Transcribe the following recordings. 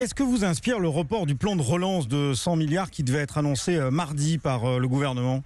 Est-ce que vous inspire le report du plan de relance de 100 milliards qui devait être annoncé euh, mardi par euh, le gouvernement?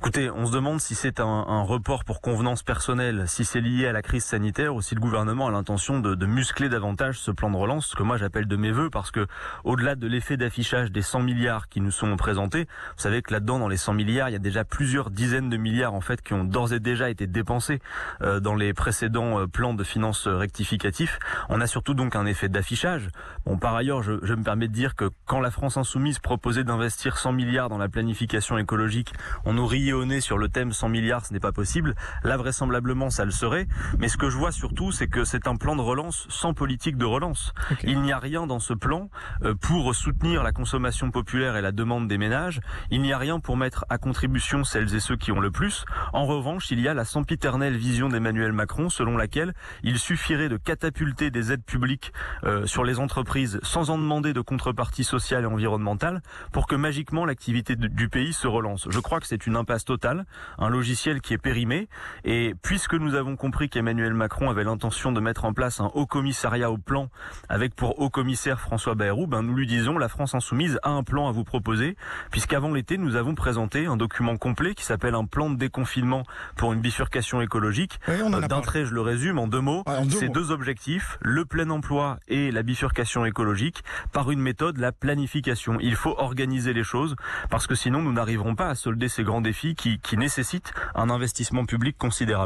Écoutez, on se demande si c'est un, un, report pour convenance personnelle, si c'est lié à la crise sanitaire ou si le gouvernement a l'intention de, de, muscler davantage ce plan de relance, ce que moi j'appelle de mes voeux, parce que au-delà de l'effet d'affichage des 100 milliards qui nous sont présentés, vous savez que là-dedans, dans les 100 milliards, il y a déjà plusieurs dizaines de milliards en fait qui ont d'ores et déjà été dépensés euh, dans les précédents euh, plans de finances rectificatifs. On a surtout donc un effet d'affichage. Bon, par ailleurs, je, je me permets de dire que quand la France insoumise proposait d'investir 100 milliards dans la planification écologique, on nous riait sur le thème 100 milliards, ce n'est pas possible. Là, vraisemblablement, ça le serait. Mais ce que je vois surtout, c'est que c'est un plan de relance sans politique de relance. Okay. Il n'y a rien dans ce plan euh, pour soutenir la consommation populaire et la demande des ménages. Il n'y a rien pour mettre à contribution celles et ceux qui ont le plus. En revanche, il y a la sempiternelle vision d'Emmanuel Macron selon laquelle il suffirait de catapulter des aides publiques euh, sur les entreprises sans en demander de contrepartie sociale et environnementale pour que magiquement l'activité du pays se relance. Je crois que c'est une impasse totale, un logiciel qui est périmé. Et puisque nous avons compris qu'Emmanuel Macron avait l'intention de mettre en place un haut commissariat au plan avec pour haut commissaire François Bayrou, ben nous lui disons la France insoumise a un plan à vous proposer, puisqu'avant l'été nous avons présenté un document complet qui s'appelle un plan de déconfinement pour une bifurcation écologique. Oui, euh, D'un trait, je le résume en deux mots, Ah, en deux ces mots. deux objectifs, le plein emploi et la bifurcation écologique, par une méthode, la planification. Il faut organiser les choses parce que sinon nous n'arriverons pas à solder ces grands défis qui, nécessitent un investissement public considérable.